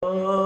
Oh,